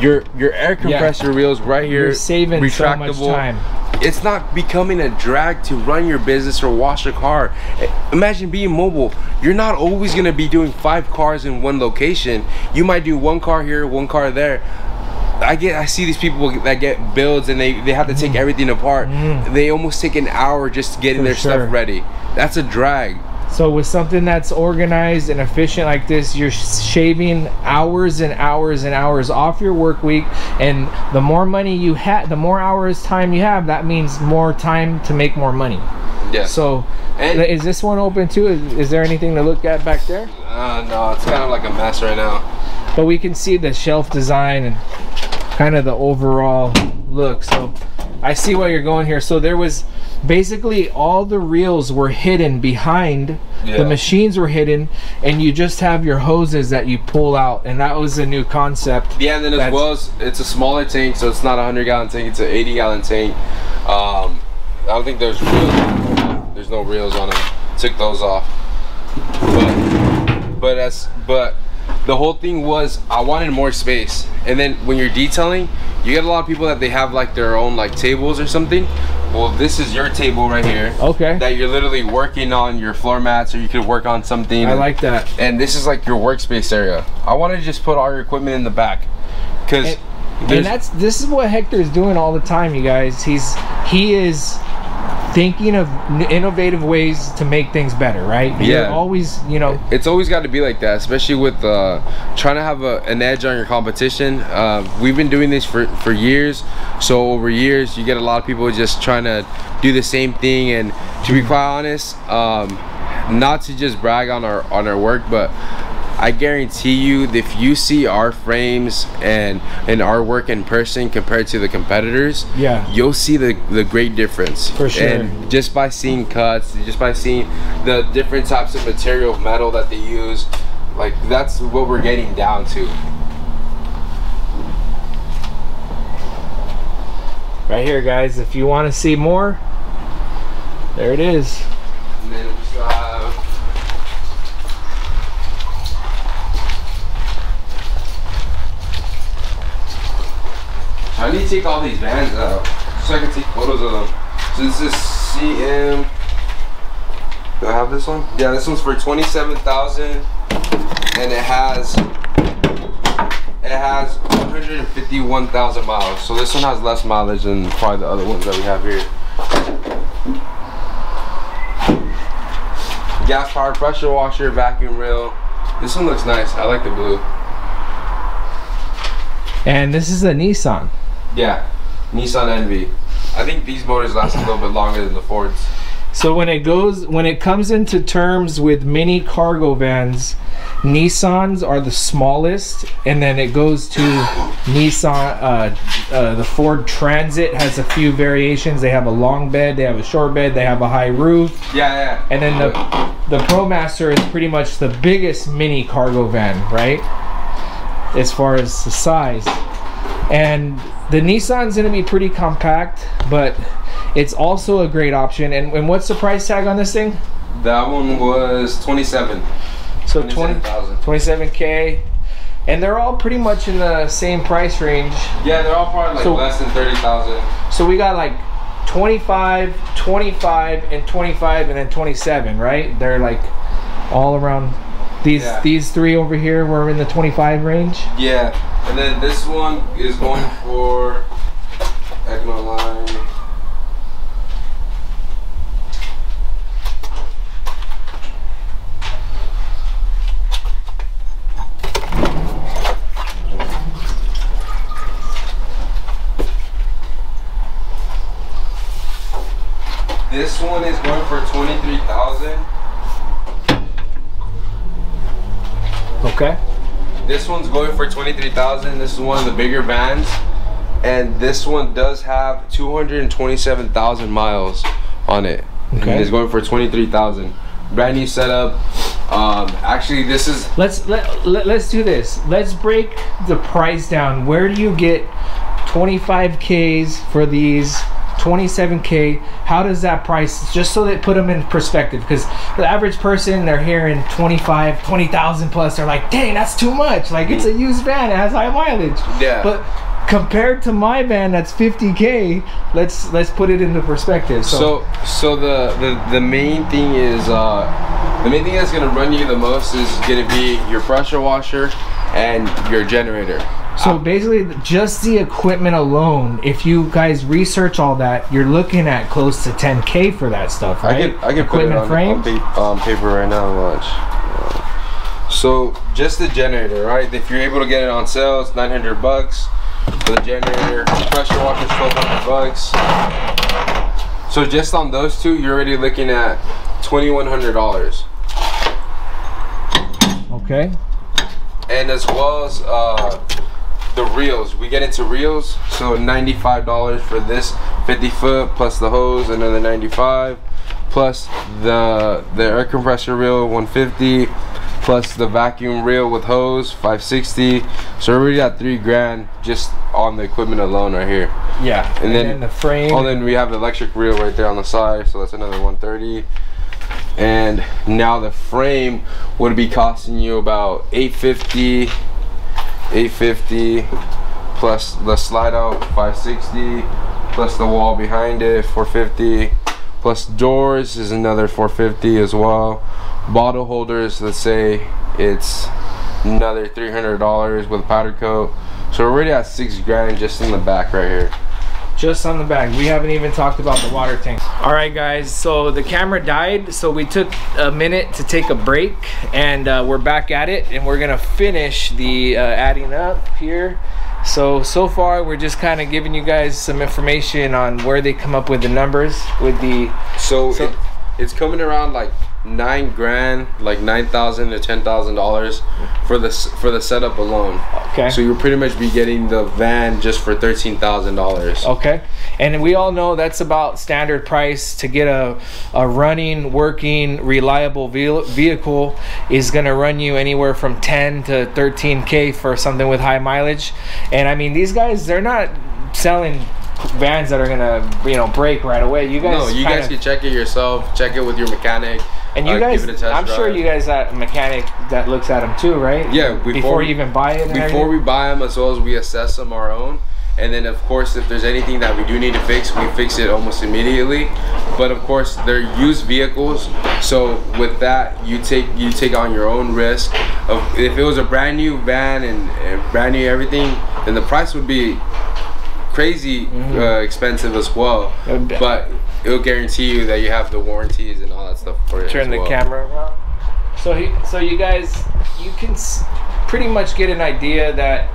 Speaker 2: Your your air compressor reels right here.
Speaker 1: You're saving so much time.
Speaker 2: it's not becoming a drag to run your business or wash a car. Imagine being mobile. You're not always gonna be doing five cars in one location. You might do one car here, one car there. I get I see these people that get builds and they, they have to take everything apart. They almost take an hour just getting
Speaker 1: Mm. For
Speaker 2: their
Speaker 1: sure.
Speaker 2: stuff ready. That's a drag.
Speaker 1: So with something that's organized and efficient like this, you're shaving hours and hours and hours off your work week. And the more money you have, the more hours time you have, that means more time to make more money.
Speaker 2: Yeah.
Speaker 1: So,
Speaker 2: And-
Speaker 1: is this one open too? Is, is there anything to look at back there?
Speaker 2: Uh, no, it's kind of like a mess right now.
Speaker 1: but we can see the shelf design and kind of the overall look so i see why you're going here so there was basically all the reels were hidden behind
Speaker 2: Yeah.
Speaker 1: the machines were hidden and you just have your hoses that you pull out and that was a new concept
Speaker 2: Yeah, and then as well as it's a smaller tank, so it's not a hundred gallon tank; it's an eighty gallon tank. Um, I don't think there's reels. There's no reels on them. Took those off. But but as but the whole thing was I wanted more space. And then when you're detailing, you get a lot of people that they have like their own like tables or something. Well, this is your table right here.
Speaker 1: Okay.
Speaker 2: That you're literally working on your floor mats, or you could work on something.
Speaker 1: i like that
Speaker 2: And this is like your workspace area. I want to just put all your equipment in the back, because
Speaker 1: and, and that's this is what hector is doing all the time you guys he's he is thinking of innovative ways to make things better right You're
Speaker 2: Yeah.
Speaker 1: always you know
Speaker 2: it's always got to be like that, especially with uh, trying to have a, an edge on your competition. Uh, we've been doing this for, for years, so over years you get a lot of people just trying to do the same thing. And to be quite honest, um, not to just brag on our on our work, but I guarantee you, if you see our frames and and our work in person compared to the competitors,
Speaker 1: Yeah.
Speaker 2: you'll see the the great difference.
Speaker 1: For sure.
Speaker 2: And just by seeing cuts, just by seeing the different types of material, metal that they use, like that's what we're getting down to.
Speaker 1: Right here, guys. If you want to see more, there it is.
Speaker 2: And then we still have I need to take all these vans out uh, so I can take photos of them. So this is CM. Do I have this one? Yeah, this one's for twenty-seven thousand, and it has it has one hundred and fifty-one thousand miles. So this one has less mileage than probably the other ones that we have here. gas powered pressure washer, vacuum reel. This one looks nice. I like the blue.
Speaker 1: And this is a Nissan.
Speaker 2: Yeah, Nissan NV. I think these motors last a little bit longer than the Fords.
Speaker 1: So when it goes, when it comes into terms with mini cargo vans, Nissans are the smallest, and then it goes to Nissan. Uh, uh, the Ford Transit has a few variations. They have a long bed, they have a short bed, they have a high roof,
Speaker 2: Yeah, yeah.
Speaker 1: and then the the ProMaster is pretty much the biggest mini cargo van, right? As far as the size, and the Nissan's gonna be pretty compact, but it's also a great option. And, and what's the price tag on this thing?
Speaker 2: that one was 27.
Speaker 1: So 20, 27k, and they're all pretty much in the same price range.
Speaker 2: Yeah, they're all probably like
Speaker 1: So-
Speaker 2: less than 30,000.
Speaker 1: So we got like 25, 25, and 25, and then 27, right? They're like all around. These
Speaker 2: Yeah.
Speaker 1: these three over here were in the 25 range.
Speaker 2: Yeah, and then this one is going for line. This one is going for twenty-three thousand.
Speaker 1: Okay.
Speaker 2: This one's going for 23,000. This is one of the bigger vans. And this one does have 227,000 miles on it.
Speaker 1: Okay.
Speaker 2: And it's going for 23,000. Brand new setup. Um, actually, this is
Speaker 1: Let's let, let let's do this. Let's break the price down. Where do you get 25k's for these? 27k. How does that price? Just so they put them in perspective, because the average person they're hearing 25, 20,000 plus. They're like, dang, that's too much. Like it's a used van. It has high mileage.
Speaker 2: Yeah.
Speaker 1: But compared to my van that's 50k, let's let's put it into perspective. So,
Speaker 2: so so the, the the main thing is uh the main thing that's gonna run you the most is gonna be your pressure washer and your generator.
Speaker 1: So basically, just the equipment alone, if you guys research all that, you're looking at close to 10k for that stuff, right?
Speaker 2: I can I can put it
Speaker 1: equipment
Speaker 2: on,
Speaker 1: frame.
Speaker 2: on, pa- on paper right now. Watch. Uh, So just the generator, right? If you're able to get it on sale, it's 900 bucks for the generator. Pressure washer's 1200 bucks. So just on those two, you're already looking at 2100 dollars.
Speaker 1: Okay.
Speaker 2: and as well as uh, the reels. We get into reels, so $95 for this 50 foot plus the hose, another 95 plus the the air compressor reel 150 plus the vacuum reel with hose 560 so we're already at three grand just on the equipment alone right here
Speaker 1: Yeah. And,
Speaker 2: then-
Speaker 1: then, the frame.
Speaker 2: Oh, then we have the electric reel right there on the side, so that's another 130. And now the frame would be costing you about 850, 850 plus the slide out 560 plus the wall behind it 450 plus doors is another 450 as well. Bottle holders, let's say it's another $300 with powder coat. So we're already at six grand just in the back right here.
Speaker 1: Just on the back. We haven't even talked about the water tank. All right, guys. So the camera died, so we took a minute to take a break, and uh, we're back at it, and we're gonna finish the uh, adding up here. So so far, we're just kind of giving you guys some information on where they come up with the numbers with the.
Speaker 2: So,
Speaker 1: So-
Speaker 2: it, it's coming around like nine grand, like nine thousand to ten thousand dollars for the s- for the setup alone.
Speaker 1: Okay.
Speaker 2: So you'll pretty much be getting the van just for thirteen thousand dollars.
Speaker 1: Okay. And we all know that's about standard price to get a, a running, working, reliable vehicle is going to run you anywhere from 10 to 13K for something with high mileage. And I mean, these guys, they're not selling vans that are going to, you know, break right away. You guys,
Speaker 2: No, you
Speaker 1: kinda-
Speaker 2: guys can check it yourself. Check it with your mechanic.
Speaker 1: and you
Speaker 2: uh,
Speaker 1: guys,
Speaker 2: give it a test
Speaker 1: I'm sure you guys that mechanic that looks at them too, right?
Speaker 2: Yeah,
Speaker 1: Before,
Speaker 2: before-
Speaker 1: you even buy it.
Speaker 2: before
Speaker 1: everything?
Speaker 2: we buy them as well as we assess them our own and then of course if there's anything that we do need to fix we fix it almost immediately but of course they're used vehicles so with that you take you take on your own risk of if it was a brand new van and, and brand new everything then the price would be crazy uh, expensive as well
Speaker 1: Uh,
Speaker 2: but it'll guarantee you that you have the warranties and all that stuff for it
Speaker 1: turn the
Speaker 2: well.
Speaker 1: camera around. So he, so you guys, you can s- pretty much get an idea that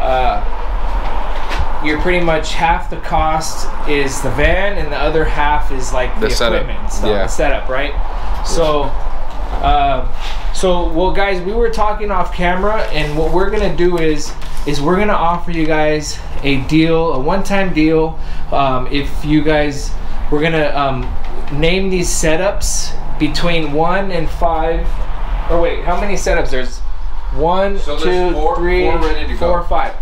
Speaker 1: uh, you're pretty much half the cost is the van, and the other half is like the,
Speaker 2: The
Speaker 1: equipment and stuff,
Speaker 2: yeah.
Speaker 1: the setup, right? So, uh, so well, guys, we were talking off camera, and what we're gonna do is is we're gonna offer you guys a deal, a one-time deal. Um, if you guys, we're gonna um, name these setups between one and five. Or wait, how many setups? There's one,
Speaker 2: So
Speaker 1: two,
Speaker 2: there's four-
Speaker 1: three,
Speaker 2: four ready to
Speaker 1: four,
Speaker 2: go.
Speaker 1: five.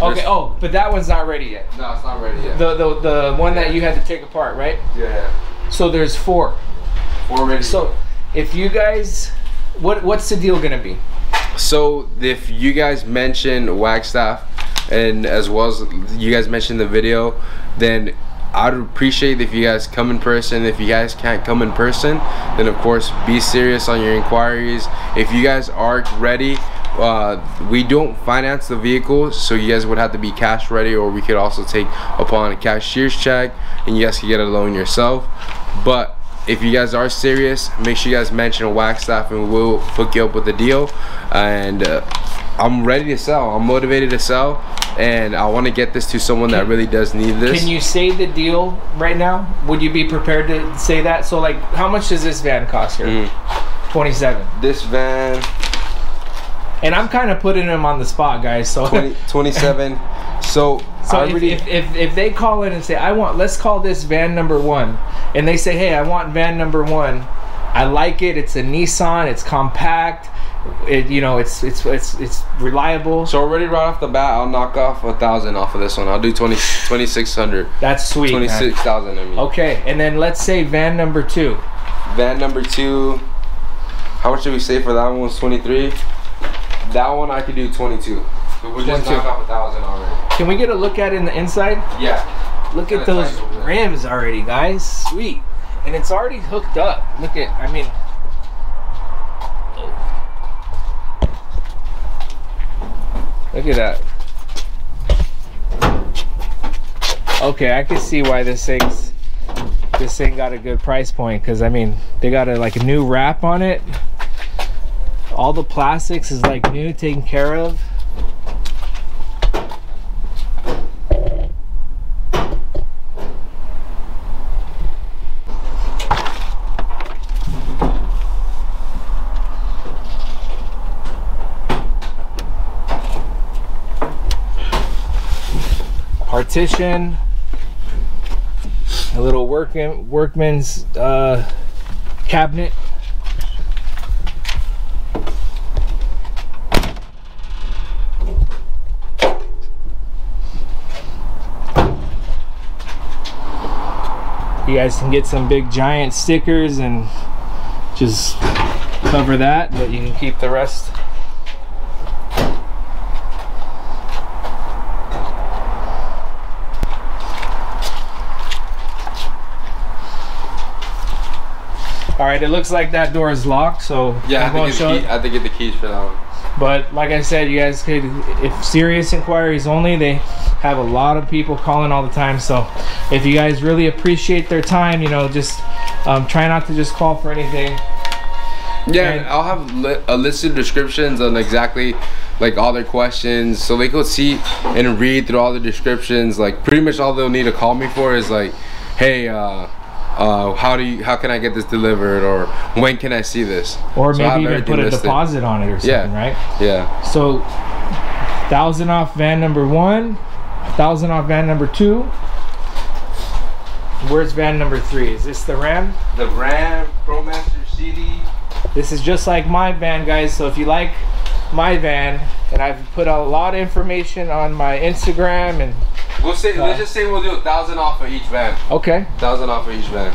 Speaker 1: Okay.
Speaker 2: There's-
Speaker 1: Oh, but that one's not ready yet.
Speaker 2: no it's not ready yet
Speaker 1: The the the one that you had to take apart, right?
Speaker 2: yeah
Speaker 1: So there's four.
Speaker 2: four ready
Speaker 1: So if you guys, what what's the deal gonna be?
Speaker 2: So if you guys mention Wagstaff and as well as you guys mentioned the video, then I'd appreciate if you guys come in person. If you guys can't come in person, then of course be serious on your inquiries. If you guys are ready, uh, we don't finance the vehicles, so you guys would have to be cash ready, or we could also take upon a cashier's check, and you guys can get a loan yourself. But if you guys are serious, make sure you guys mention Wagstaff, and we'll hook you up with a deal. And uh, I'm ready to sell. I'm motivated to sell, and I want to get this to someone that really does need this.
Speaker 1: Can you say the deal right now? Would you be prepared to say that? So like, how much does this van cost here?
Speaker 2: Mm.
Speaker 1: Twenty-seven.
Speaker 2: this van,
Speaker 1: And I'm kind of putting him on the spot, guys. So
Speaker 2: 20, 27. So,
Speaker 1: So if, if, if, if they call in and say, I want, let's call this van number one, and they say, hey, I want van number one, I like it, it's a Nissan, it's compact, it, you know, it's it's it's it's reliable.
Speaker 2: so already right off the bat, I'll knock off a thousand off of this one. I'll do 20, 2600,
Speaker 1: That's sweet. man.
Speaker 2: 26,000. I mean,
Speaker 1: Okay, and then let's say van number two.
Speaker 2: van number two. How much did we say for that one? Was 23. That one I could do 22. So we'll just
Speaker 1: 22.
Speaker 2: knock off a thousand already.
Speaker 1: Can we get a look at it in the inside?
Speaker 2: Yeah.
Speaker 1: Look at those
Speaker 2: tight over there.
Speaker 1: rims already, guys. Sweet. And it's already hooked up. Look at, I mean. Look at that. Okay, I can see why this thing's this thing got a good price point because I mean they got a like a new wrap on it. All the plastics is like new, taken care of. Partition, a little workman workman's uh, cabinet. You guys can get some big giant stickers and just cover that, but you can keep the rest. All right, it looks like that door is locked, so
Speaker 2: Yeah, I
Speaker 1: I'm
Speaker 2: have,
Speaker 1: gonna show
Speaker 2: get key, I have to get the keys for that one.
Speaker 1: But like I said, you guys could, if serious inquiries only, they have a lot of people calling all the time. So if you guys really appreciate their time, you know, just um, try not to just call for anything.
Speaker 2: Yeah,
Speaker 1: and
Speaker 2: I'll have li- a list of descriptions on exactly like all their questions, so they could see and read through all the descriptions. Like pretty much all they'll need to call me for is like, hey, uh, uh, how do you how can I get this delivered or when can I see this?
Speaker 1: Or
Speaker 2: So
Speaker 1: maybe even put a
Speaker 2: listed.
Speaker 1: deposit on it or something,
Speaker 2: Yeah.
Speaker 1: right?
Speaker 2: Yeah.
Speaker 1: So, thousand off van number one, thousand off van number two. Where's van number three? Is this the Ram?
Speaker 2: The Ram ProMaster CD.
Speaker 1: This is just like my van, guys. So if you like my van, and I've put a lot of information on my Instagram and
Speaker 2: We'll say let's just say we'll do a thousand off of each van.
Speaker 1: okay,
Speaker 2: Thousand off of each van.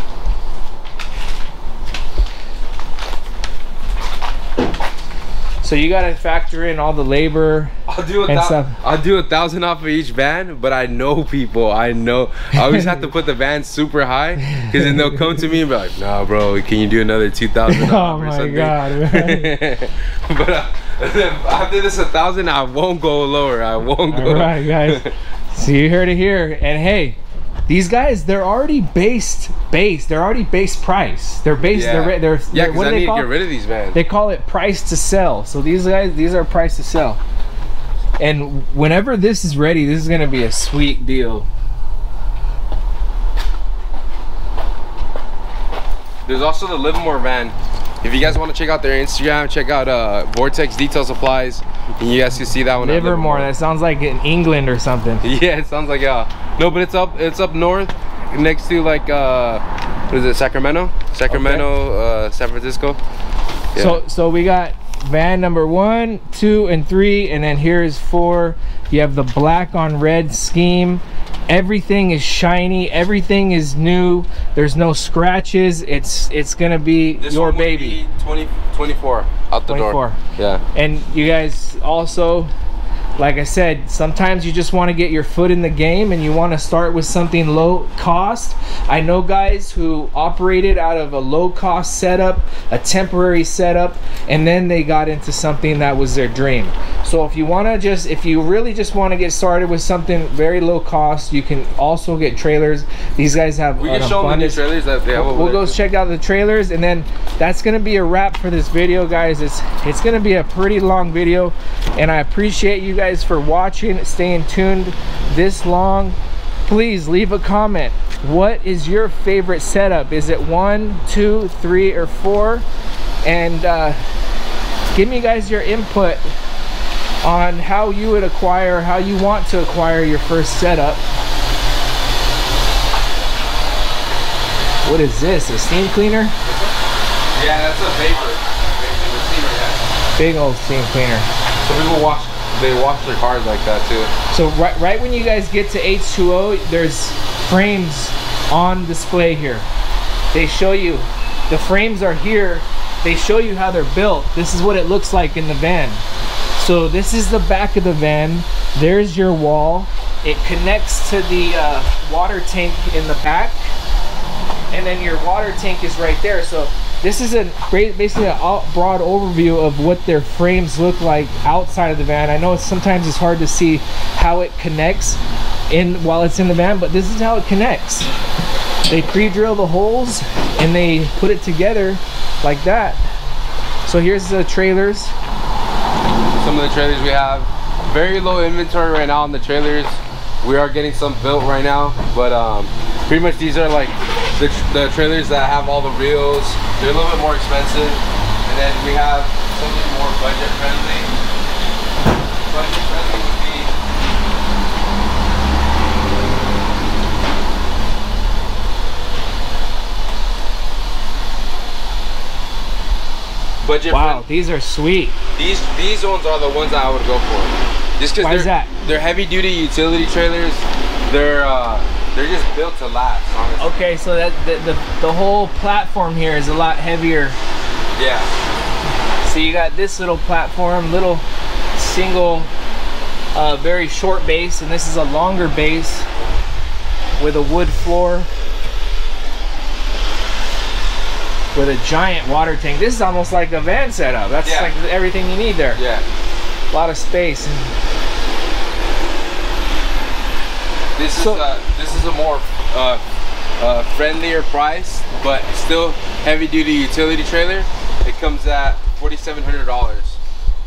Speaker 1: so you got to factor in all the labor.
Speaker 2: I'll do a
Speaker 1: And stuff.
Speaker 2: I'll do a thousand off of each van, but I know people. I know. I always have to put the van super high because then they'll come to me and be like, "Nah, bro, can you do another two thousand
Speaker 1: Oh
Speaker 2: off or
Speaker 1: my
Speaker 2: something?"
Speaker 1: God,
Speaker 2: but uh, after this a thousand, I won't go lower. I won't go.
Speaker 1: All right, guys. So you heard it here. And hey, these guys, they're already based, base. They're already base price. They're based.
Speaker 2: Yeah,
Speaker 1: They're they're,
Speaker 2: yeah, because
Speaker 1: what
Speaker 2: I
Speaker 1: do they
Speaker 2: need to
Speaker 1: call?
Speaker 2: get rid of these vans.
Speaker 1: They call it price to sell. So these guys, these are price to sell. And whenever this is ready, this is gonna be a sweet deal.
Speaker 2: There's also the Livermore van. If you guys want to check out their Instagram, check out uh, Vortex Detail Supplies, and you guys can see that one. at
Speaker 1: Livermore. That sounds like in England or something.
Speaker 2: Yeah, it sounds like yeah. No, but it's up it's up north next to like uh what is it, Sacramento? Sacramento, uh San Francisco. Yeah.
Speaker 1: So so we got van number one, two, and three, and then here's four. You have the black on red scheme. Everything is shiny. Everything is new. There's no scratches. It's it's gonna be
Speaker 2: This
Speaker 1: your baby.
Speaker 2: be 20, 24 out the
Speaker 1: 24.
Speaker 2: door. Yeah.
Speaker 1: And you guys also, like I said, sometimes you just want to get your foot in the game and you want to start with something low cost. I know guys who operated out of a low cost setup, a temporary setup, and then they got into something that was their dream. So if you want to just, if you really just want to get started with something very low cost, you can also get trailers. These guys have
Speaker 2: We can show them the new trailers that they have
Speaker 1: we'll
Speaker 2: there.
Speaker 1: go check out the trailers and then that's gonna be a wrap for this video guys it's it's gonna be a pretty long video and i appreciate you guys for watching. Staying tuned this long. Please leave a comment. What is your favorite setup? Is it one two three or four? And uh, give me guys your input on how you would acquire how you want to acquire your first setup. What is this? A steam cleaner?
Speaker 2: Yeah, that's a vapor. The steamer, yeah.
Speaker 1: big old steam cleaner.
Speaker 2: So we will wash they wash their cars like that too.
Speaker 1: so right right when you guys get to h2o there's frames on display here. They show you. The frames are here. They show you how they're built. This is what it looks like in the van. So this is the back of the van. There's your wall. It connects to the uh, water tank in the back. And then your water tank is right there. So this is a great basically a broad overview of what their frames look like outside of the van i know it's, sometimes it's hard to see how it connects in while it's in the van but this is how it connects they pre-drill the holes and they put it together like that so here's the trailers
Speaker 2: Some of the trailers we have. Very low inventory right now on the trailers. We are getting some built right now, but um, pretty much these are like the, the trailers that have all the reels. They're a little bit more expensive. And then we have something more budget friendly. Budget friendly would be budget
Speaker 1: wow
Speaker 2: friendly.
Speaker 1: these are sweet
Speaker 2: These these ones are the ones that I would go for. Just because
Speaker 1: Why
Speaker 2: they're
Speaker 1: is that?
Speaker 2: they're heavy duty utility trailers. They're uh, they're just built to last. Honestly.
Speaker 1: okay so that the, the, the whole platform here is a lot heavier
Speaker 2: Yeah.
Speaker 1: So you got this little platform, little single, uh, very short base, and this is a longer base with a wood floor with a giant water tank. This is almost like a van setup. That's
Speaker 2: Yeah.
Speaker 1: like everything you need there.
Speaker 2: Yeah.
Speaker 1: A lot of space.
Speaker 2: This
Speaker 1: So-
Speaker 2: is uh, this is a more uh, uh, friendlier price, but still heavy duty utility trailer. It comes at forty seven hundred dollars.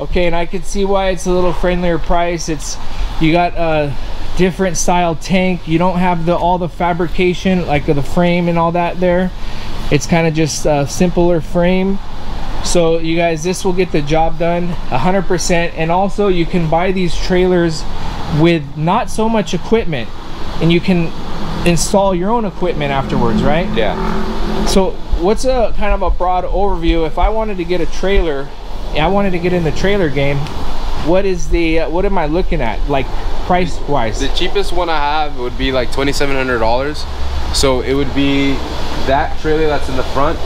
Speaker 1: Okay, and I can see why it's a little friendlier price. It's you got a different style tank. You don't have the all the fabrication like the frame and all that there. It's kind of just a simpler frame. So you guys, this will get the job done 100%. And also you can buy these trailers with not so much equipment and you can install your own equipment afterwards, right?
Speaker 2: Yeah.
Speaker 1: So what's a kind of a broad overview? If I wanted to get a trailer, I wanted to get in the trailer game, what is the, uh, what am I looking at? Like price wise?
Speaker 2: The cheapest one I have would be like $2,700. So it would be that trailer that's in the front,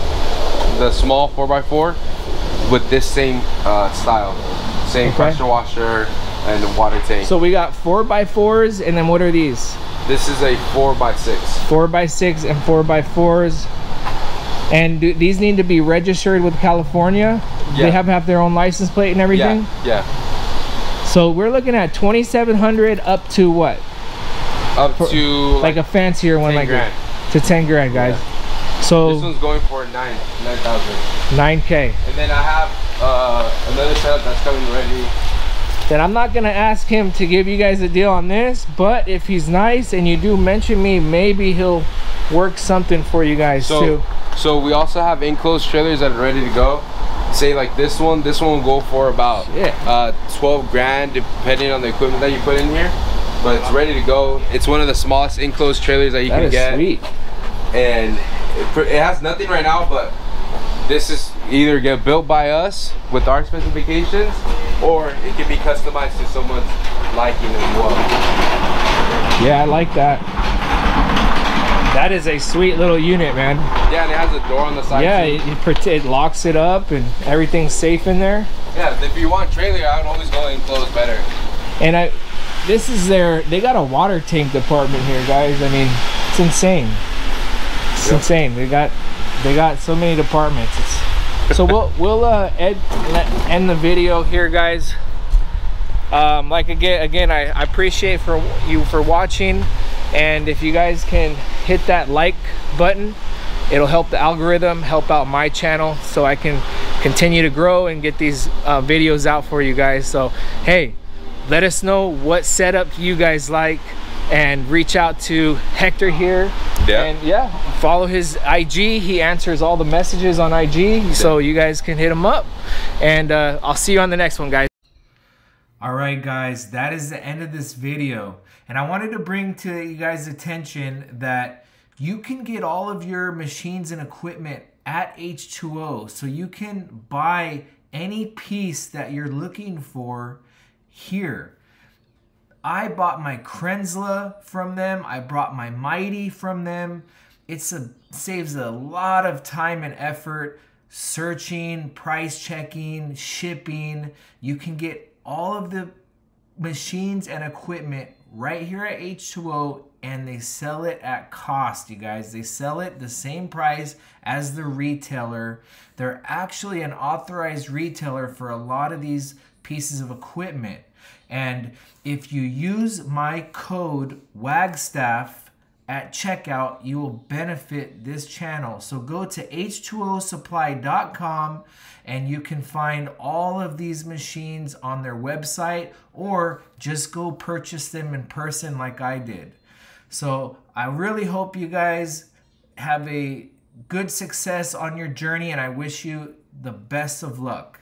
Speaker 2: the small 4x4, with this same uh, style. Same
Speaker 1: Okay.
Speaker 2: pressure washer and water tank.
Speaker 1: So we got four by fours and then what are these?
Speaker 2: This is a 4x6.
Speaker 1: Four by six and four by fours. And do these need to be registered with California? They have to have their own license plate and everything?
Speaker 2: Yeah, yeah.
Speaker 1: So we're looking at 2,700 up to what?
Speaker 2: Up
Speaker 1: For-
Speaker 2: to
Speaker 1: Like a fancier one
Speaker 2: 10
Speaker 1: like
Speaker 2: grand.
Speaker 1: To 10 grand, guys.
Speaker 2: this
Speaker 1: So this
Speaker 2: one's going for nine, 9,000.
Speaker 1: 9K.
Speaker 2: And then I have uh, another setup that's coming ready.
Speaker 1: Then I'm not gonna ask him to give you guys a deal on this, but if he's nice and you do mention me, maybe he'll work something for you guys
Speaker 2: So,
Speaker 1: too.
Speaker 2: so we also have enclosed trailers that are ready to go. Say like this one, this one will go for about uh, 12 grand depending on the equipment that you put in here. But it's ready to go. It's one of the smallest enclosed trailers that you
Speaker 1: That
Speaker 2: can
Speaker 1: is
Speaker 2: get.
Speaker 1: sweet.
Speaker 2: And it, it has nothing right now, but this is either get built by us with our specifications or it can be customized to someone's liking as well.
Speaker 1: Yeah, I like that. That is a sweet little unit, man.
Speaker 2: Yeah, and it has a door on the side.
Speaker 1: Yeah, it, it, it locks it up and everything's safe in there.
Speaker 2: Yeah, if you want trailer, I would always go enclosed better.
Speaker 1: And I, this is their, they got a water tank department here, guys. I mean, it's insane. It's
Speaker 2: Yep.
Speaker 1: insane. They got, they got so many departments. It's, so we'll, we'll uh, ed, end the video here, guys. Um, like again, again, I, I appreciate for you for watching, and if you guys can hit that like button, it'll help the algorithm, help out my channel, so I can continue to grow and get these uh, videos out for you guys. So, hey, let us know what setup you guys like, and reach out to Hector here.
Speaker 2: Yeah.
Speaker 1: And yeah, follow his IG. He answers all the messages on IG, so you guys can hit him up. And uh, I'll see you on the next one, guys. All right, guys, that is the end of this video. And I wanted to bring to you guys' attention that you can get all of your machines and equipment at H2O. So you can buy any piece that you're looking for here. I bought my Kranzle from them. I brought my Mytee from them. It saves a lot of time and effort searching, price checking, shipping. You can get all of the machines and equipment right here at H2O and they sell it at cost, you guys. They sell it the same price as the retailer. They're actually an authorized retailer for a lot of these pieces of equipment. And if you use my code WAGSTAFF at checkout, you will benefit this channel. So go to h2osupply.com and you can find all of these machines on their website or just go purchase them in person like I did. So I really hope you guys have a good success on your journey and I wish you the best of luck.